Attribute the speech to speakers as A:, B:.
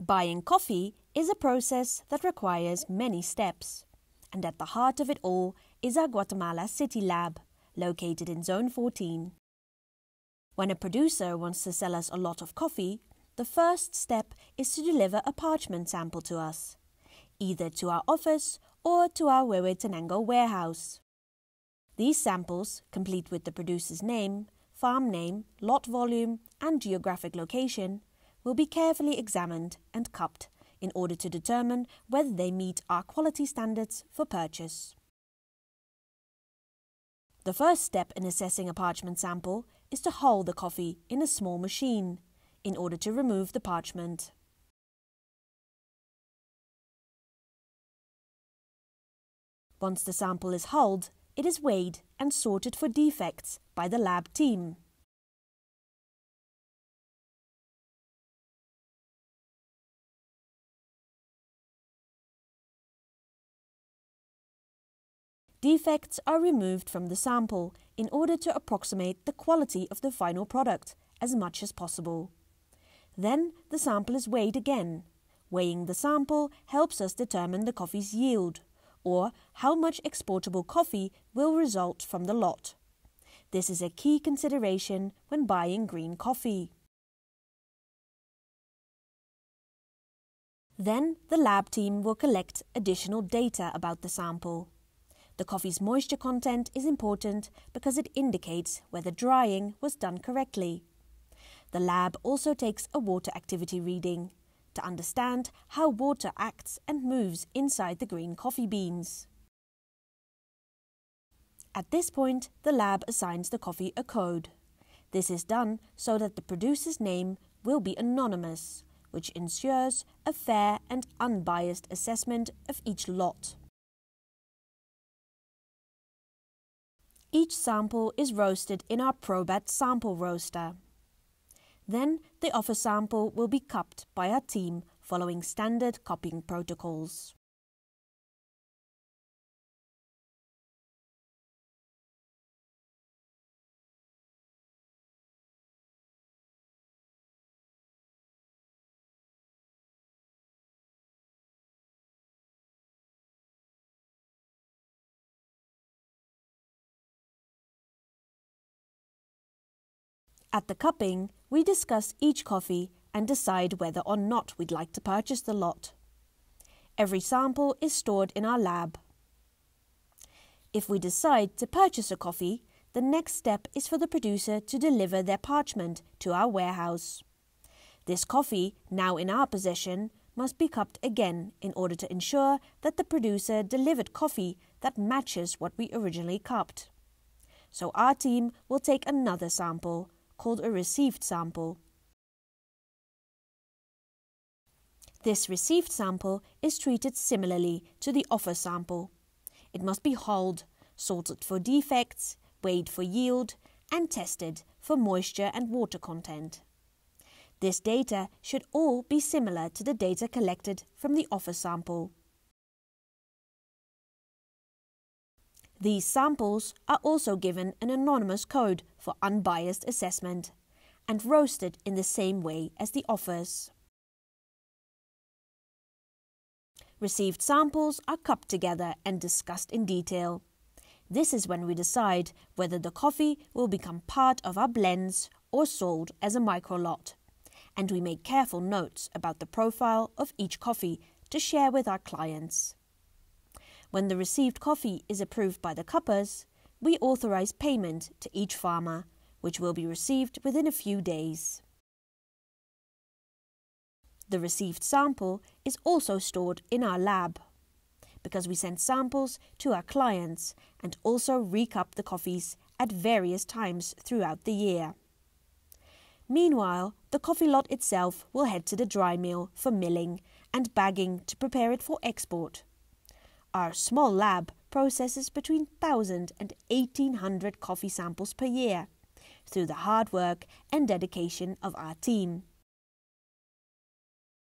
A: Buying coffee is a process that requires many steps, and at the heart of it all is our Guatemala City Lab, located in Zone 14. When a producer wants to sell us a lot of coffee, the first step is to deliver a parchment sample to us, either to our office or to our Huehuetenango warehouse. These samples, complete with the producer's name, farm name, lot volume, and geographic location, will be carefully examined and cupped in order to determine whether they meet our quality standards for purchase. The first step in assessing a parchment sample is to hull the coffee in a small machine in order to remove the parchment. Once the sample is hulled, it is weighed and sorted for defects by the lab team. Defects are removed from the sample in order to approximate the quality of the final product as much as possible. Then the sample is weighed again. Weighing the sample helps us determine the coffee's yield, or how much exportable coffee will result from the lot. This is a key consideration when buying green coffee. Then the lab team will collect additional data about the sample. The coffee's moisture content is important because it indicates whether drying was done correctly. The lab also takes a water activity reading to understand how water acts and moves inside the green coffee beans. At this point, the lab assigns the coffee a code. This is done so that the producer's name will be anonymous, which ensures a fair and unbiased assessment of each lot. Each sample is roasted in our Probat sample roaster. Then the offer sample will be cupped by our team following standard cupping protocols. At the cupping, we discuss each coffee and decide whether or not we'd like to purchase the lot. Every sample is stored in our lab. If we decide to purchase a coffee, the next step is for the producer to deliver their parchment to our warehouse. This coffee, now in our possession, must be cupped again in order to ensure that the producer delivered coffee that matches what we originally cupped. So our team will take another sample called a received sample. This received sample is treated similarly to the offer sample. It must be hulled, sorted for defects, weighed for yield, and tested for moisture and water content. This data should all be similar to the data collected from the offer sample. These samples are also given an anonymous code for unbiased assessment and roasted in the same way as the offers. Received samples are cupped together and discussed in detail. This is when we decide whether the coffee will become part of our blends or sold as a micro lot. And we make careful notes about the profile of each coffee to share with our clients. When the received coffee is approved by the cuppers, we authorize payment to each farmer, which will be received within a few days. The received sample is also stored in our lab because we send samples to our clients and also recup the coffees at various times throughout the year. Meanwhile, the coffee lot itself will head to the dry mill for milling and bagging to prepare it for export. Our small lab processes between 1,000 and 1,800 coffee samples per year through the hard work and dedication of our team.